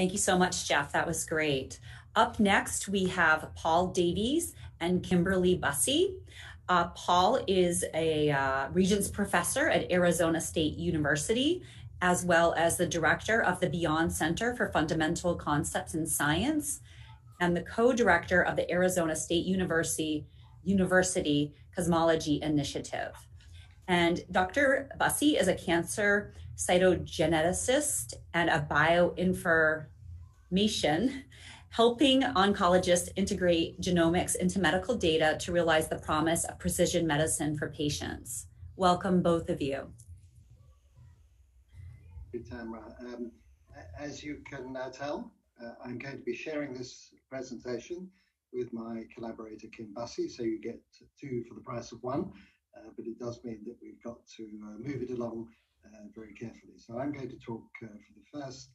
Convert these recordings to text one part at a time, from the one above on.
Thank you so much, Jeff. That was great. Up next, we have Paul Davies and Kimberly Bussey. Uh, Paul is a uh, Regents Professor at Arizona State University, as well as the Director of the Beyond Center for Fundamental Concepts in Science and the co-director of the Arizona State University, University Cosmology Initiative. And Dr. Bussey is a cancer cytogeneticist and a bioinformatician helping oncologists integrate genomics into medical data to realize the promise of precision medicine for patients. Welcome, both of you. Good, Tamara. Um, as you can now tell, uh, I'm going to be sharing this presentation with my collaborator, Kim Bussey, so you get two for the price of one, uh, but it does mean that we've got to uh, move it along uh, very carefully. So I'm going to talk uh, for the first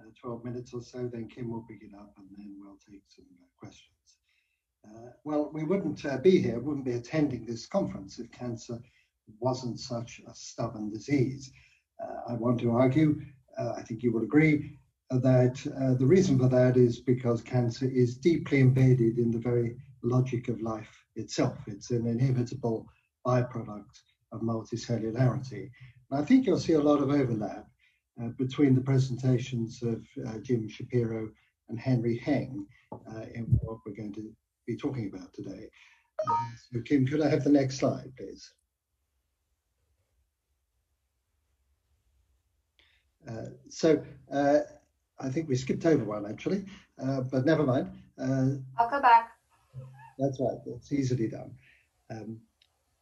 uh, 12 minutes or so, then Kim will pick it up and then we'll take some uh, questions. Uh, well, we wouldn't uh, be here, wouldn't be attending this conference if cancer wasn't such a stubborn disease. I want to argue, I think you will agree, that the reason for that is because cancer is deeply embedded in the very logic of life itself. It's an inevitable byproduct of multicellularity. And I think you'll see a lot of overlap uh, between the presentations of uh, Jim Shapiro and Henry Heng uh, in what we're going to be talking about today. Uh, so Kim, could I have the next slide, please? Uh, so I think we skipped over one actually, but never mind. I'll come back. That's right, it's easily done. Um,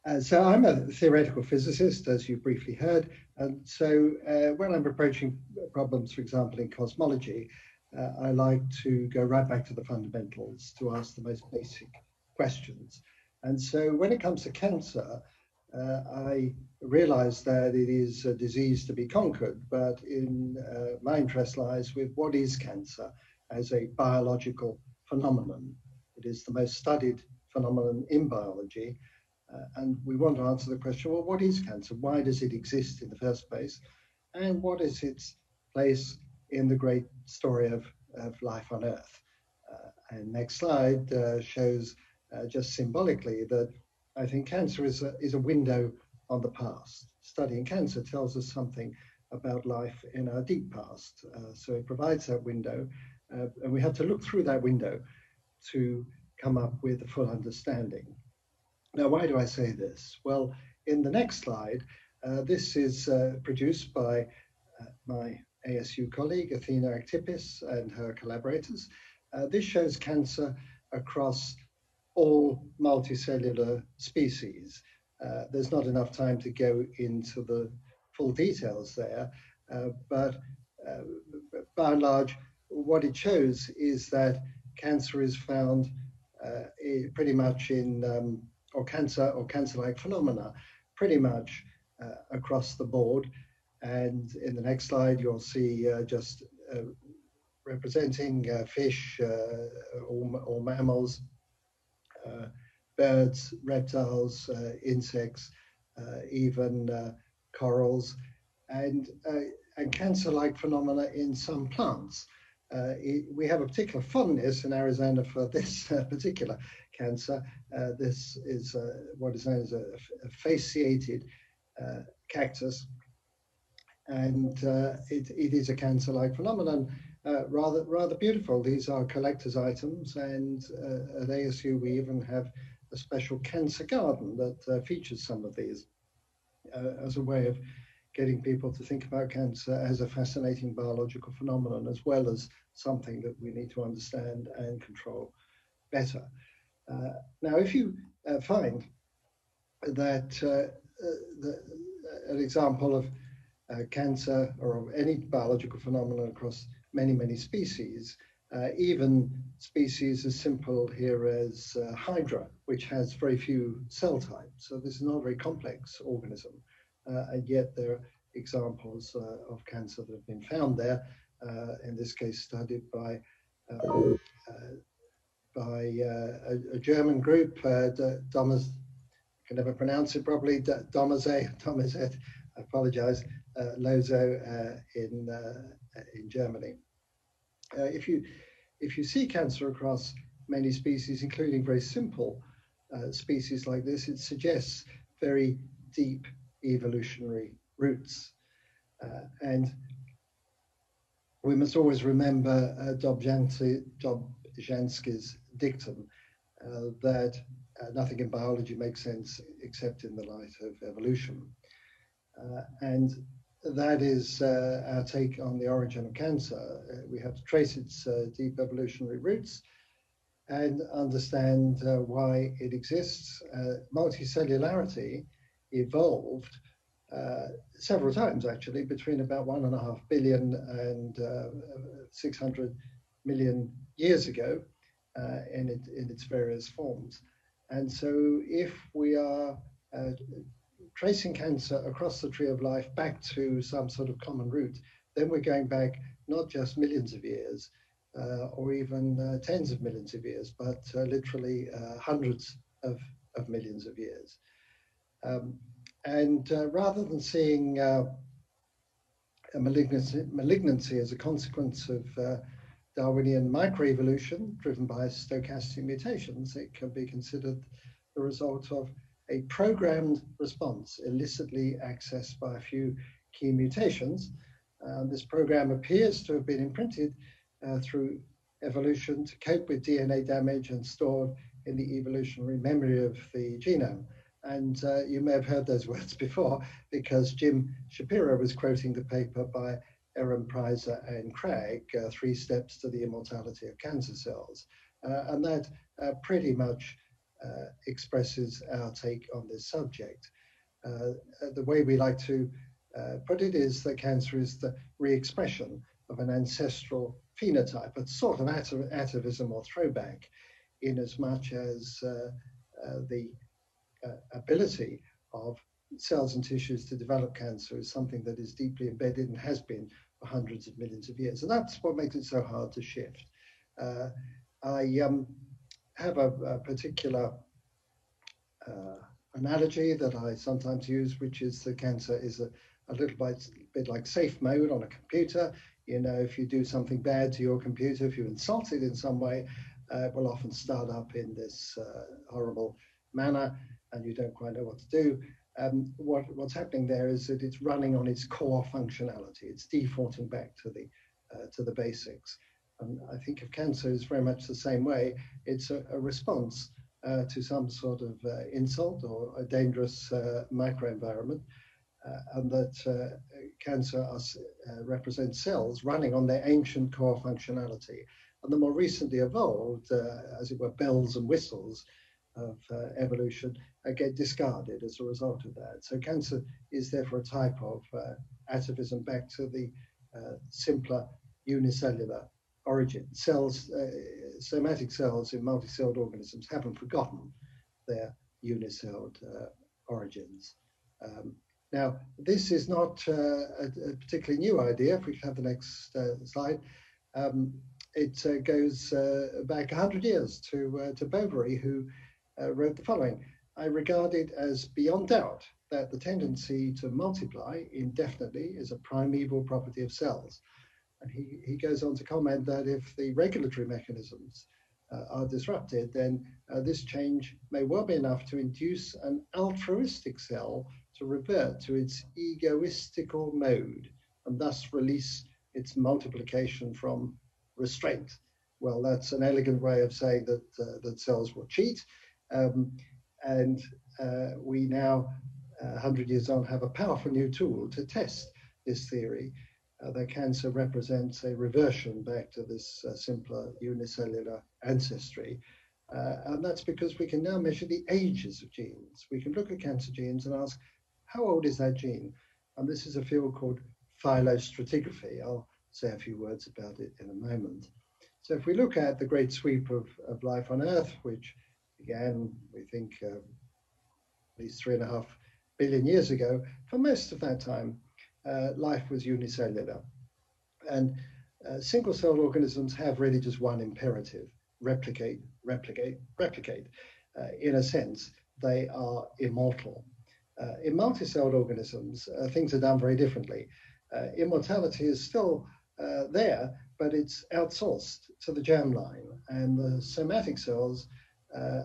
uh, so I'm a theoretical physicist, as you briefly heard, and so uh, when I'm approaching problems, for example, in cosmology, uh, I like to go right back to the fundamentals to ask the most basic questions. And so when it comes to cancer, uh, I realize that it is a disease to be conquered, but in uh, my interest lies with what is cancer as a biological phenomenon. It is the most studied phenomenon in biology uh, and we want to answer the question, well, what is cancer? Why does it exist in the first place? And what is its place in the great story of, of life on Earth? Uh, and next slide uh, shows uh, just symbolically that I think cancer is a, is a window on the past. Studying cancer tells us something about life in our deep past. Uh, so it provides that window, uh, and we have to look through that window to come up with a full understanding. Now, why do I say this? Well, in the next slide, uh, this is uh, produced by uh, my ASU colleague, Athena Aktipis, and her collaborators. Uh, this shows cancer across all multicellular species. Uh, there's not enough time to go into the full details there, uh, but by and large, what it shows is that cancer is found pretty much in um, or cancer or cancer-like phenomena pretty much uh, across the board. And in the next slide, you'll see uh, just uh, representing uh, fish uh, or, or, mammals, uh, birds, reptiles, insects, even corals, and, and cancer-like phenomena in some plants. It, we have a particular fondness in Arizona for this particular cancer. Uh, this is uh, what is known as a, a uh, cactus, and it, it is a cancer-like phenomenon. rather, rather beautiful. These are collector's items, and at ASU we even have a special cancer garden that features some of these as a way of getting people to think about cancer as a fascinating biological phenomenon as well as something that we need to understand and control better. Uh, now, if you uh, find that uh, the, an example of cancer or of any biological phenomenon across many, many species, uh, even species as simple here as uh, Hydra, which has very few cell types. So this is not a very complex organism, uh, and yet there are examples of cancer that have been found there, in this case studied by by uh, a, a, German group, uh, Domas, I can never pronounce it properly, Domazet, Domazet, I apologize, uh, Lozo uh, in, uh, in Germany. Uh, if you if you see cancer across many species, including very simple uh, species like this, it suggests very deep evolutionary roots. Uh, and we must always remember uh, Dobzhansky's dictum uh, that uh, nothing in biology makes sense except in the light of evolution. Uh, and that is uh, our take on the origin of cancer. Uh, we have to trace its uh, deep evolutionary roots and understand uh, why it exists. Uh, multicellularity evolved uh, several times, actually, between about one and a half billion and 600 million years ago in, it, in its various forms. And so if we are tracing cancer across the tree of life back to some sort of common root, then we're going back not just millions of years uh, or even uh, tens of millions of years, but uh, literally uh, hundreds of, of millions of years. Um, and uh, rather than seeing uh, a malignancy, malignancy, as a consequence of Darwinian microevolution driven by stochastic mutations, it can be considered the result of a programmed response illicitly accessed by a few key mutations. Uh, this program appears to have been imprinted uh, through evolution to cope with DNA damage and stored in the evolutionary memory of the genome. And uh, you may have heard those words before because Jim Shapiro was quoting the paper by Erenpreisa and Craig, uh, Three Steps to the Immortality of Cancer Cells. Uh, and that uh, pretty much uh, expresses our take on this subject. Uh, the way we like to uh, put it is that cancer is the re-expression of an ancestral phenotype, a sort of atavism or throwback, in as much as the ability of cells and tissues to develop cancer is something that is deeply embedded and has been for hundreds of millions of years. And that's what makes it so hard to shift. Uh, I um, have a, a particular uh, analogy that I sometimes use, which is that cancer is a, a little bit, bit like safe mode on a computer. You know, if you do something bad to your computer, if you insult it in some way, uh, it will often start up in this uh, horrible manner and you don't quite know what to do. Um, what, what's happening there is that it's running on its core functionality. It's defaulting back to the, uh, to the basics. And I think of cancer is very much the same way. It's a, a response uh, to some sort of uh, insult or a dangerous uh, microenvironment, uh, and that uh, cancer represents cells running on their ancient core functionality. And the more recently evolved, as it were, bells and whistles of evolution get discarded as a result of that. So cancer is therefore a type of atavism back to the simpler unicellular origin. Cells, uh, somatic cells in multicelled organisms haven't forgotten their unicelled uh, origins. Um, now, this is not uh, a, a, particularly new idea. If we can have the next uh, slide. Um, it uh, goes uh, back 100 years to, to Boveri, who wrote the following. I regard it as beyond doubt that the tendency to multiply indefinitely is a primeval property of cells. And he, he goes on to comment that if the regulatory mechanisms uh, are disrupted, then uh, this change may well be enough to induce an altruistic cell to revert to its egoistical mode and thus release its multiplication from restraint. Well, that's an elegant way of saying that, uh, that cells will cheat. Um, and uh, we now, 100 uh, years on, have a powerful new tool to test this theory uh, that cancer represents a reversion back to this uh, simpler unicellular ancestry. Uh, and that's because we can now measure the ages of genes. We can look at cancer genes and ask, how old is that gene? And this is a field called phylostratigraphy. I'll say a few words about it in a moment. So if we look at the great sweep of, of life on Earth, which began, we think, uh, at least three and a half billion years ago, for most of that time, uh, life was unicellular. And uh, single celled organisms have really just one imperative replicate, replicate, replicate. Uh, in a sense, they are immortal. Uh, in multi-celled organisms, uh, things are done very differently. Immortality is still there, but it's outsourced to the germline, and the somatic cells,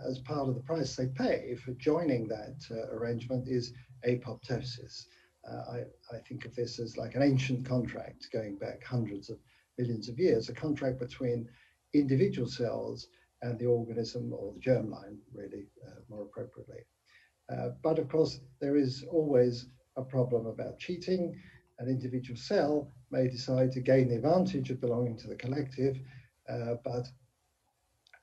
as part of the price they pay for joining that uh, arrangement, is apoptosis. Uh, I, I think of this as like an ancient contract going back hundreds of millions of years, a contract between individual cells and the organism or the germline, really, uh, more appropriately. Uh, but of course, there is always a problem about cheating. An individual cell may decide to gain the advantage of belonging to the collective, uh, but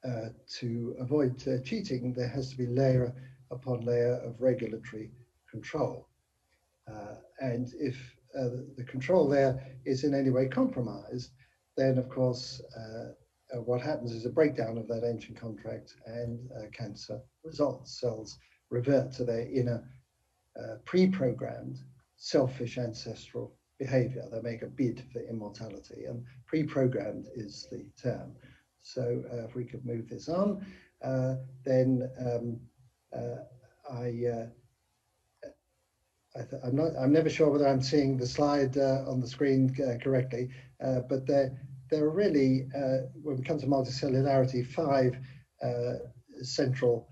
uh, to avoid uh, cheating, there has to be layer upon layer of regulatory control. Uh, and if the control there is in any way compromised, then of course what happens is a breakdown of that ancient contract and cancer results. Cells revert to their inner pre-programmed selfish ancestral behavior. They make a bid for immortality, and pre-programmed is the term. So uh, if we could move this on, uh, then um, uh, I, uh, I am not. I'm never sure whether I'm seeing the slide uh, on the screen correctly, but there there are really, when we come to multicellularity, five central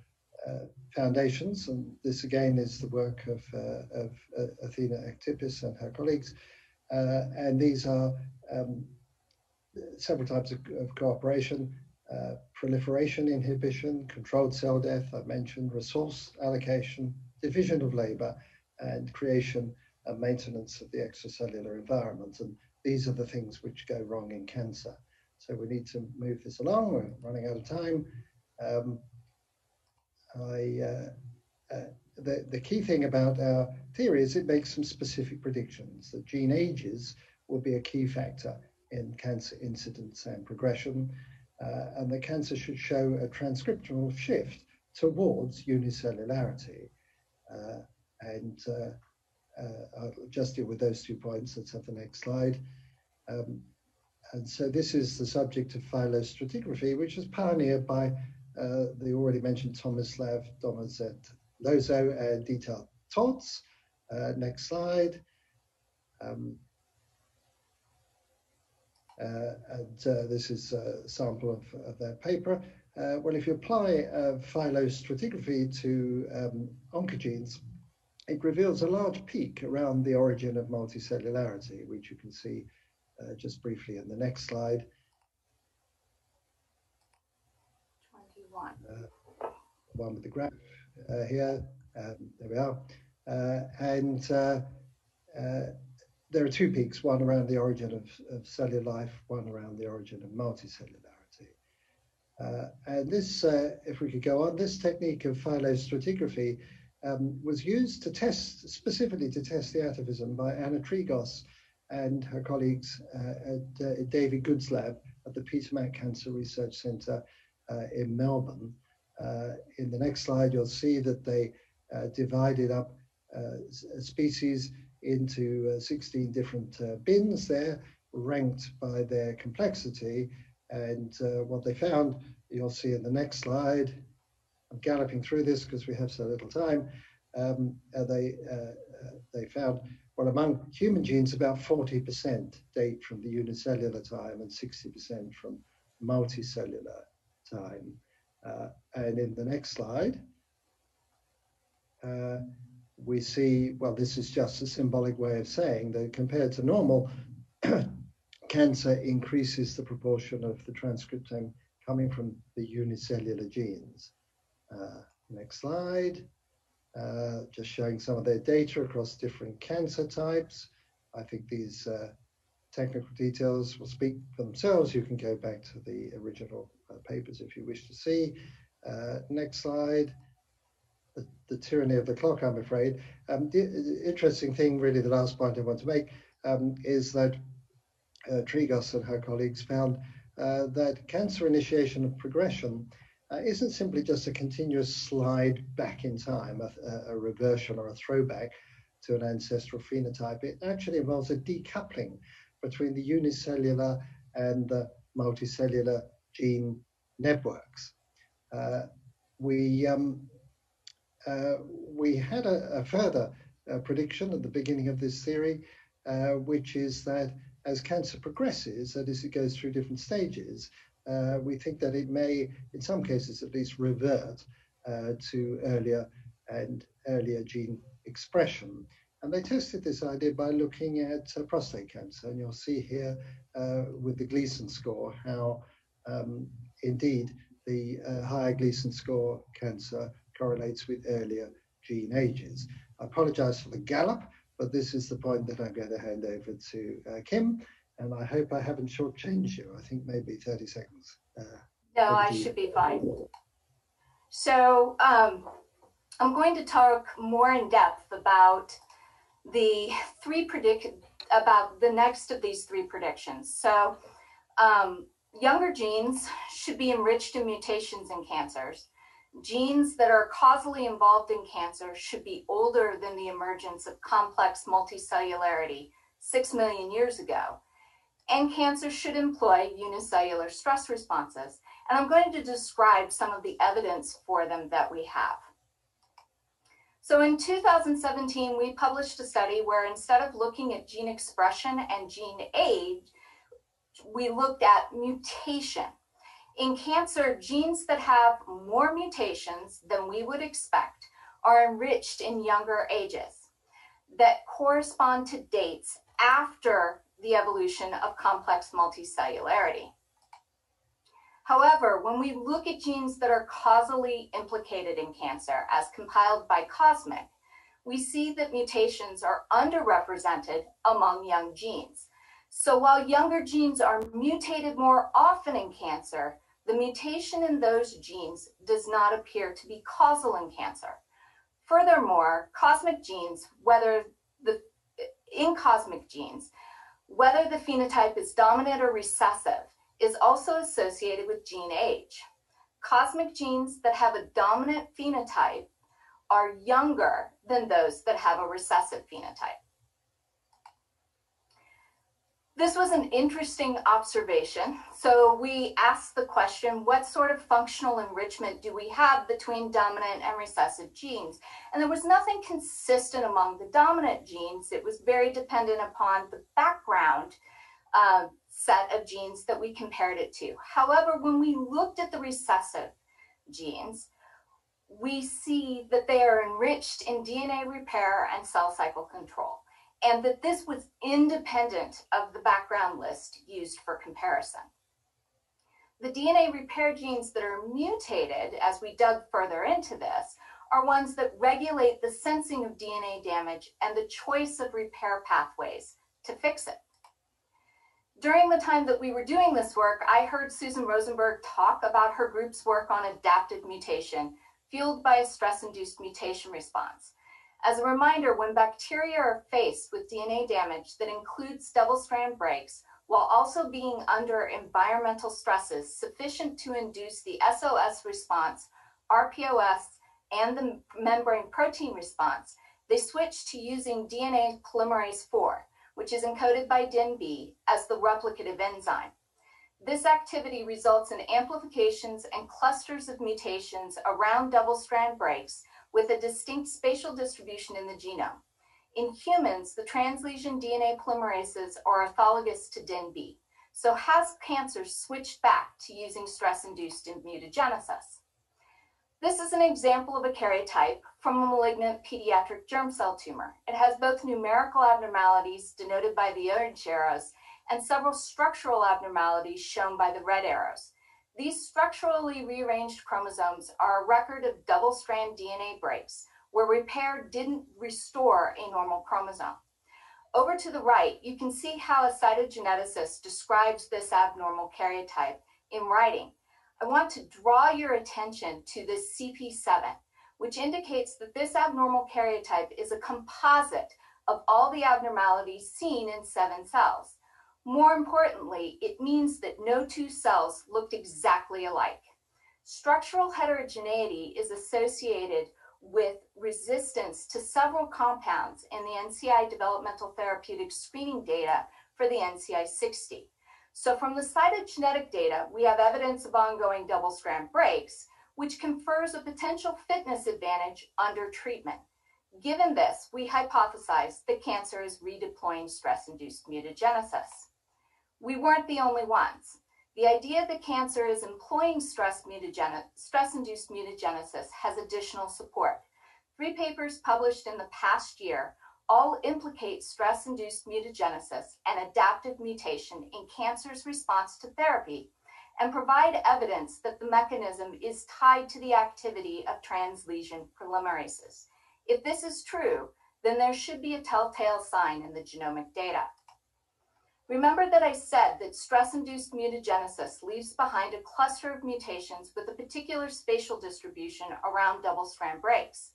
foundations, and this again is the work of, of Athena Aktipis and her colleagues. And these are um, several types of, of cooperation, uh, proliferation inhibition, controlled cell death, I mentioned, resource allocation, division of labor, and creation and maintenance of the extracellular environment. And these are the things which go wrong in cancer. So we need to move this along. We're running out of time. Um, I, uh, uh, the, the key thing about our theory is it makes some specific predictions that gene ages will be a key factor in cancer incidence and progression, uh, and the cancer should show a transcriptional shift towards unicellularity. Uh, and uh, uh, I'll just deal with those two points. Let's have the next slide. Um, and so this is the subject of phylostratigraphy, which was pioneered by uh, the already mentioned Tomislav Domazet Lozo and Dieter. Uh, next slide. Um, and uh, this is a sample of, of their paper. Uh, well, if you apply uh, phylostratigraphy to um, oncogenes, it reveals a large peak around the origin of multicellularity, which you can see uh, just briefly in the next slide. 21. Uh, one with the graph uh, here. Um, there we are. Uh, and uh, there are two peaks, one around the origin of, of cellular life, one around the origin of multicellularity. Uh, and this, uh, if we could go on, this technique of phylostratigraphy um, was used to test, specifically to test the atavism by Anna Trigos and her colleagues uh, at David Goode's lab at the Peter Mac Cancer Research Centre in Melbourne. Uh, in the next slide, you'll see that they uh, divided up uh, species into 16 different bins there, ranked by their complexity. And what they found, you'll see in the next slide, I'm galloping through this because we have so little time. Um, uh, they uh, uh, they found well among human genes about 40% date from the unicellular time and 60% from multicellular time. Uh, and in the next slide, uh, we see, well, this is just a symbolic way of saying that compared to normal, cancer increases the proportion of the transcriptome coming from the unicellular genes. Uh, next slide. Uh, just showing some of their data across different cancer types. I think these uh, technical details will speak for themselves. You can go back to the original uh, papers if you wish to see. Uh, next slide. The, the, tyranny of the clock, I'm afraid. Um, the interesting thing, really, the last point I want to make um, is that uh, Trigos and her colleagues found uh, that cancer initiation of progression uh, isn't simply just a continuous slide back in time, a, a, reversion or a throwback to an ancestral phenotype. It actually involves a decoupling between the unicellular and the multicellular gene networks. Uh, we um, we had a, a further uh, prediction at the beginning of this theory, uh, which is that as cancer progresses, that is, it goes through different stages, uh, we think that it may, in some cases at least, revert uh, to earlier and earlier gene expression. And they tested this idea by looking at uh, prostate cancer. And you'll see here uh, with the Gleason score how um, indeed the uh, higher Gleason score cancer correlates with earlier gene ages. I apologize for the gallop, but this is the point that I'm going to hand over to uh, Kim. And I hope I haven't shortchanged you. I think maybe 30 seconds. Uh, no, I should be fine. So um, I'm going to talk more in depth about the three predict about the next of these three predictions. So um, younger genes should be enriched in mutations in cancers. Genes that are causally involved in cancer should be older than the emergence of complex multicellularity six million years ago. And cancer should employ unicellular stress responses. And I'm going to describe some of the evidence for them that we have. So in 2017, we published a study where instead of looking at gene expression and gene age, we looked at mutation. In cancer, genes that have more mutations than we would expect are enriched in younger ages that correspond to dates after the evolution of complex multicellularity. However, when we look at genes that are causally implicated in cancer, as compiled by COSMIC, we see that mutations are underrepresented among young genes. So while younger genes are mutated more often in cancer, the mutation in those genes does not appear to be causal in cancer. Furthermore, cosmic genes, whether the in cosmic genes, whether the phenotype is dominant or recessive, is also associated with gene age. Cosmic genes that have a dominant phenotype are younger than those that have a recessive phenotype. This was an interesting observation. So we asked the question, what sort of functional enrichment do we have between dominant and recessive genes? And there was nothing consistent among the dominant genes. It was very dependent upon the background uh, set of genes that we compared it to. However, when we looked at the recessive genes, we see that they are enriched in DNA repair and cell cycle control, and that this was independent of the background list used for comparison. The DNA repair genes that are mutated, as we dug further into this, are ones that regulate the sensing of DNA damage and the choice of repair pathways to fix it during the time that we were doing this work, I heard Susan Rosenberg talk about her group's work on adaptive mutation, fueled by a stress-induced mutation response. As a reminder, when bacteria are faced with DNA damage that includes double-strand breaks, while also being under environmental stresses sufficient to induce the SOS response, RPOS, and the membrane protein response, they switch to using DNA polymerase 4, which is encoded by DINB as the replicative enzyme. This activity results in amplifications and clusters of mutations around double-strand breaks with a distinct spatial distribution in the genome. In humans, the translesion DNA polymerases are orthologous to DINB. So has cancer switched back to using stress-induced mutagenesis? This is an example of a karyotype from a malignant pediatric germ cell tumor. It has both numerical abnormalities denoted by the orange arrows and several structural abnormalities shown by the red arrows. These structurally rearranged chromosomes are a record of double-strand DNA breaks where repair didn't restore a normal chromosome. Over to the right, you can see how a cytogeneticist describes this abnormal karyotype in writing. I want to draw your attention to this CP7, which indicates that this abnormal karyotype is a composite of all the abnormalities seen in seven cells. More importantly, it means that no two cells looked exactly alike. Structural heterogeneity is associated with resistance to several compounds in the NCI developmental therapeutic screening data for the NCI 60. So from the cytogenetic data, we have evidence of ongoing double-strand breaks, which confers a potential fitness advantage under treatment. Given this, we hypothesize that cancer is redeploying stress-induced mutagenesis. We weren't the only ones. The idea that cancer is employing stress, mutagen- stress-induced mutagenesis has additional support. Three papers published in the past year all implicate stress-induced mutagenesis and adaptive mutation in cancer's response to therapy and provide evidence that the mechanism is tied to the activity of translesion polymerases. If this is true, then there should be a telltale sign in the genomic data. Remember that I said that stress-induced mutagenesis leaves behind a cluster of mutations with a particular spatial distribution around double-strand breaks.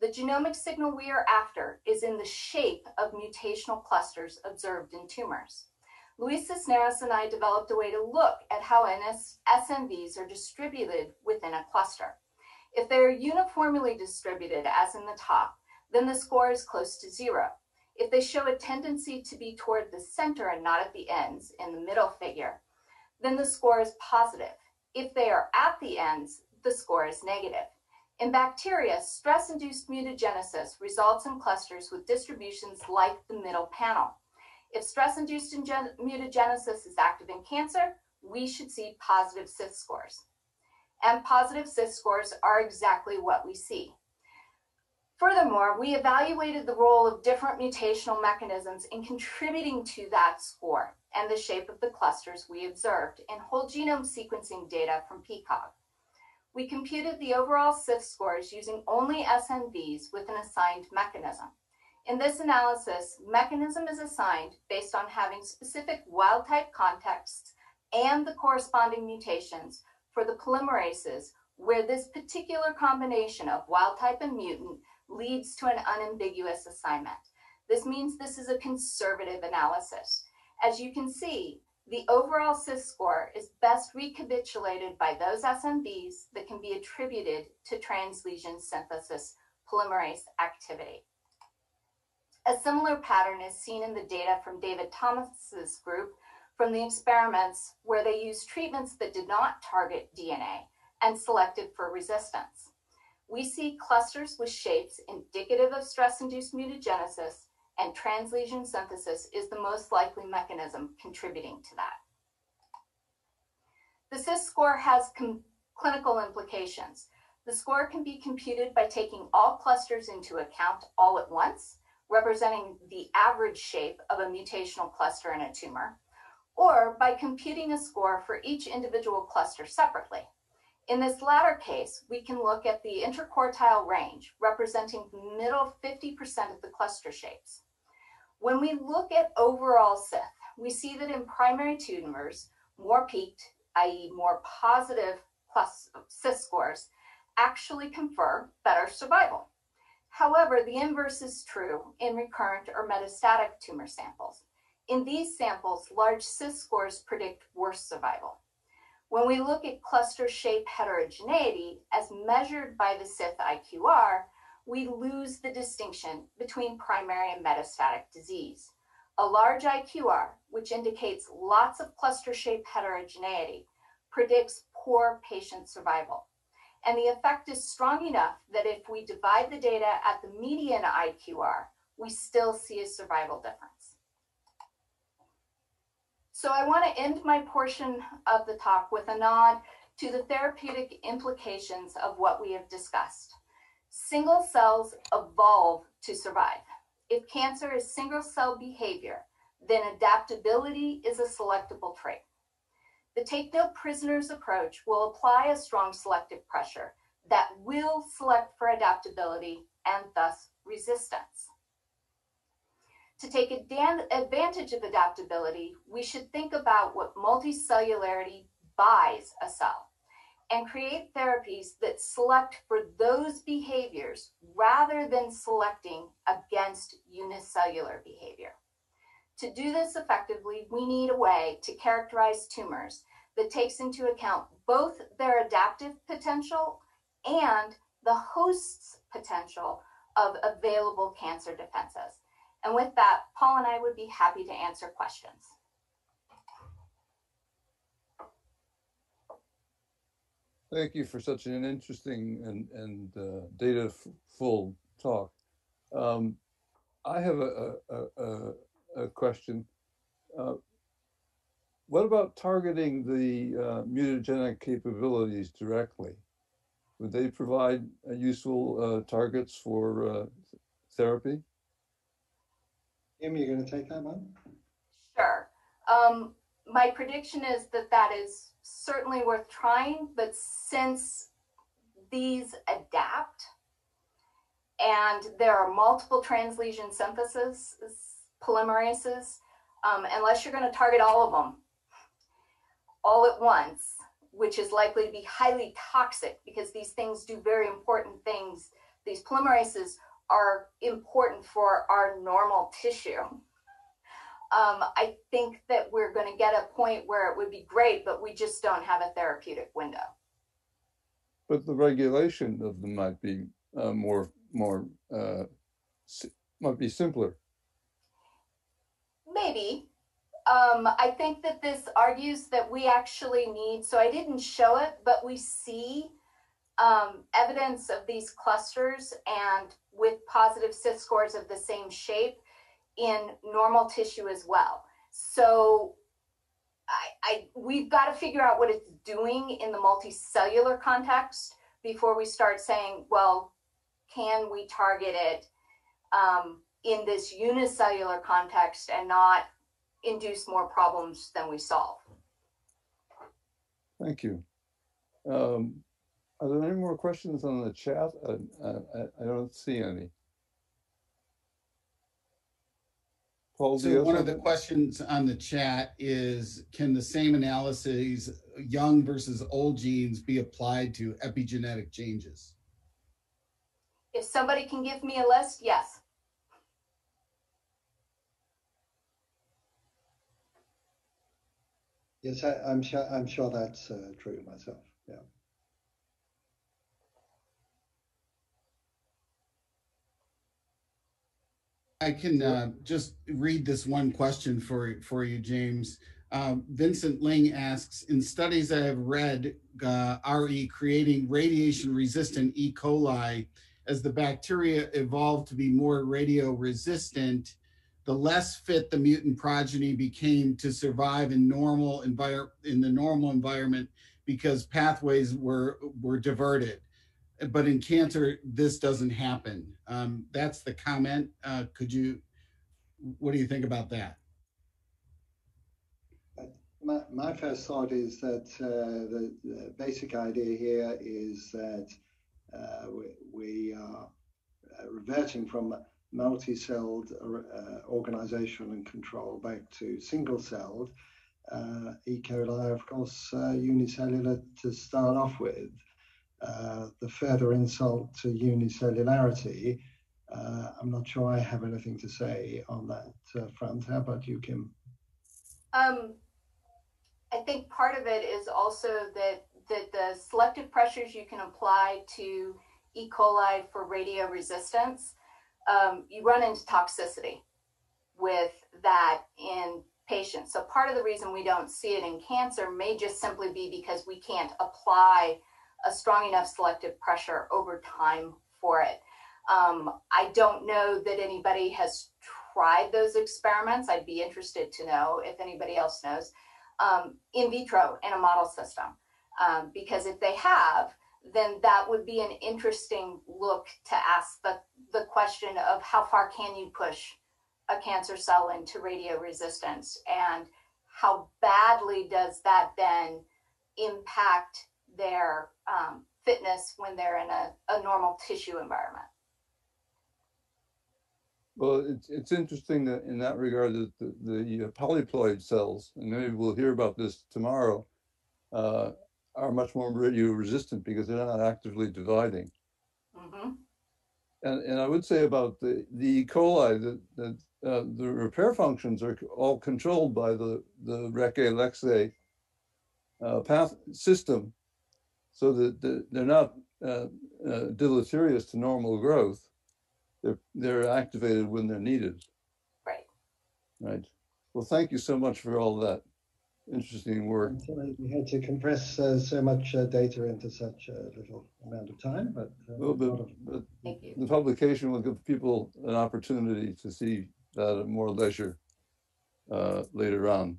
The genomic signal we are after is in the shape of mutational clusters observed in tumors. Luis Cisneros and I developed a way to look at how NS SNVs are distributed within a cluster. If they're uniformly distributed, as in the top, then the score is close to zero. If they show a tendency to be toward the center and not at the ends, in the middle figure, then the score is positive. If they are at the ends, the score is negative. In bacteria, stress-induced mutagenesis results in clusters with distributions like the middle panel. If stress-induced mutagenesis is active in cancer, we should see positive CIS scores. And positive CIS scores are exactly what we see. Furthermore, we evaluated the role of different mutational mechanisms in contributing to that score and the shape of the clusters we observed in whole genome sequencing data from PCAWG. We computed the overall CIS scores using only SNVs with an assigned mechanism. In this analysis, mechanism is assigned based on having specific wild type contexts and the corresponding mutations for the polymerases where this particular combination of wild type and mutant leads to an unambiguous assignment. This means this is a conservative analysis. As you can see, the overall CIS score is best recapitulated by those SNVs that can be attributed to translesion synthesis polymerase activity. A similar pattern is seen in the data from David Thomas's group from the experiments where they used treatments that did not target DNA and selected for resistance. We see clusters with shapes indicative of stress-induced mutagenesis and translesion synthesis is the most likely mechanism contributing to that. The CIS score has clinical implications. The score can be computed by taking all clusters into account all at once representing the average shape of a mutational cluster in a tumor, or by computing a score for each individual cluster separately. In this latter case, we can look at the interquartile range, representing the middle 50% of the cluster shapes. When we look at overall CIS, we see that in primary tumors, more peaked, i.e. more positive plus CIS scores, actually confer better survival. However, the inverse is true in recurrent or metastatic tumor samples. In these samples, large CIS scores predict worse survival. When we look at cluster shape heterogeneity as measured by the CIS IQR, we lose the distinction between primary and metastatic disease. A large IQR, which indicates lots of cluster shape heterogeneity, predicts poor patient survival. And the effect is strong enough that if we divide the data at the median IQR, we still see a survival difference. So I want to end my portion of the talk with a nod to the therapeutic implications of what we have discussed. Single cells evolve to survive. If cancer is single cell behavior, then adaptability is a selectable trait. The take no prisoners approach will apply a strong selective pressure that will select for adaptability and thus resistance. To take advantage of adaptability, we should think about what multicellularity buys a cell and create therapies that select for those behaviors rather than selecting against unicellular behavior. To do this effectively, we need a way to characterize tumors that takes into account both their adaptive potential and the host's potential of available cancer defenses. And with that, Paul and I would be happy to answer questions. Thank you for such an interesting and, and uh, data full talk. Um, I have a, a, a, a question. Uh, what about targeting the uh, mutagenic capabilities directly? Would they provide uh, useful uh, targets for uh, therapy? Kim, you're going to take that one? Sure. Um, my prediction is that that is certainly worth trying, but since these adapt and there are multiple translesion synthesis polymerases, um, unless you're going to target all of them all at once, which is likely to be highly toxic because these things do very important things. These polymerases are important for our normal tissue. Um, I think that we're going to get a point where it would be great, but we just don't have a therapeutic window. But the regulation of them might be uh, more more uh, might be simpler. Maybe. Um, I think that this argues that we actually need, so I didn't show it, but we see um, evidence of these clusters and with positive CIS scores of the same shape in normal tissue as well. So I, I we've got to figure out what it's doing in the multicellular context before we start saying, well, can we target it um, in this unicellular context and not induce more problems than we solve? Thank you. Um, are there any more questions on the chat? Uh, I, I, don't see any. Paul, so one of the questions on the chat is, can the same analyses, young versus old genes, be applied to epigenetic changes? If somebody can give me a list, yes. Yes, I, am sure. I'm sure that's uh, true myself. Yeah. I can uh, just read this one question for for you, James. Um, Vincent Ling asks, in studies I have read, uh, RE creating radiation resistant E. coli as the bacteria evolved to be more radio resistant, the less fit the mutant progeny became to survive in normal envir- in the normal environment because pathways were were diverted. But in cancer, this doesn't happen. Um, that's the comment. Uh, could you? What do you think about that? My, my first thought is that uh, the, the, basic idea here is that uh, we, we, are uh, reverting from multi-celled uh, organization and control back to single-celled. Uh, E. coli, of course, unicellular to start off with. Uh, the further insult to unicellularity, uh, I'm not sure I have anything to say on that uh, front. How about you, Kim? Um, I think part of it is also that that the selective pressures you can apply to E. coli for radio resistance, um, you run into toxicity with that in patients. So part of the reason we don't see it in cancer may just simply be because we can't apply a strong enough selective pressure over time for it. Um, I don't know that anybody has tried those experiments. I'd be interested to know if anybody else knows um, in vitro in a model system. Um, because if they have, then that would be an interesting look to ask the, the question of how far can you push a cancer cell into radio resistance and how badly does that then impact their um, fitness when they're in a, a normal tissue environment. Well, it's, it's interesting that in that regard that the, the uh, polyploid cells, and maybe we'll hear about this tomorrow, uh, are much more radio resistant because they're not actively dividing. Mm-hmm. And, and I would say about the, the E. coli that, that uh, the repair functions are all controlled by the, the RecA-LexA uh, path system so that they're not uh, uh, deleterious to normal growth. They're, they're activated when they're needed. Right. Right. Well, thank you so much for all that interesting work. We had to compress uh, so much uh, data into such a little amount of time, but, uh, well, but, but the publication will give people an opportunity to see that at more leisure uh, later on.